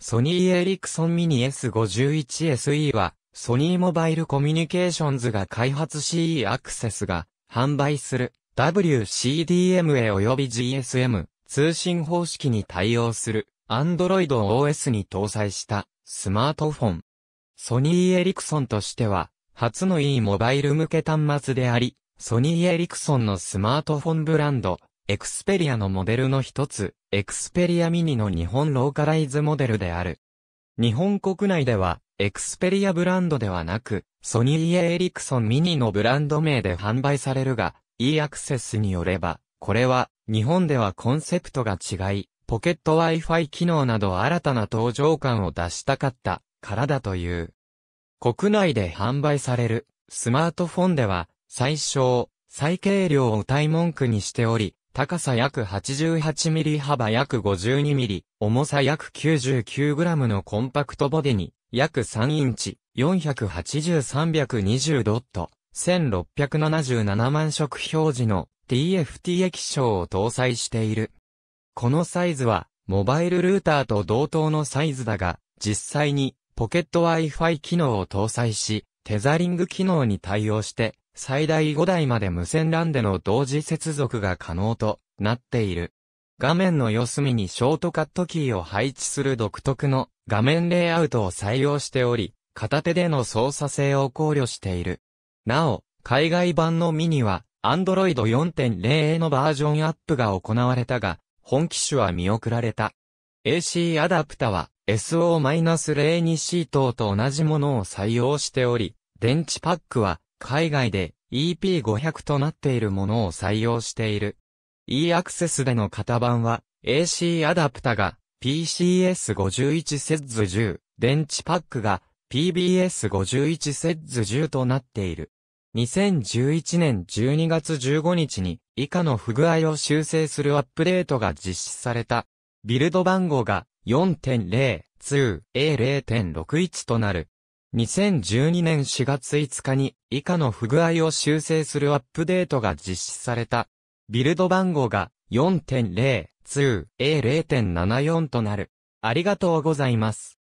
ソニーエリクソンミニ S51SE は、ソニーモバイルコミュニケーションズが開発 CE アクセスが販売する WCDMA 及び GSM 通信方式に対応する Android OS に搭載したスマートフォン。ソニーエリクソンとしては初のいいモバイル向け端末であり、ソニーエリクソンのスマートフォンブランド、Xperia のモデルの一つ、 Xperia mini の日本ローカライズモデルである。日本国内では、 Xperia ブランドではなく、 Sony Ericsson mini のブランド名で販売されるが、e アクセスによれば、これは、日本ではコンセプトが違い、ポケット Wi-Fi 機能など新たな登場感を出したかったからだという。国内で販売されるスマートフォンでは最小、最軽量を歌い文句にしており、高さ約 88mm 幅約 52mm、重さ約 99g のコンパクトボディに、約3インチ、480-320ドット、1677万色表示の TFT 液晶を搭載している。このサイズは、モバイルルーターと同等のサイズだが、実際に、ポケット Wi-Fi 機能を搭載し、テザリング機能に対応して、最大5台まで無線 LAN での同時接続が可能となっている。画面の四隅にショートカットキーを配置する独特の画面レイアウトを採用しており、片手での操作性を考慮している。なお、海外版のミニは、Android 4.0のバージョンアップが行われたが、本機種は見送られた。AC アダプタは SO-02C 等と同じものを採用しており、電池パックは海外で EP500 となっているものを採用している。e アクセスでの型番は AC アダプタが PCS51 セッズ10、電池パックが PBS51 セッズ10となっている。2011年12月15日に以下の不具合を修正するアップデートが実施された。ビルド番号が 4.0-2A0.61 となる。2012年4月5日に以下の不具合を修正するアップデートが実施された。ビルド番号が 4.0-2A0.74 となる。ありがとうございます。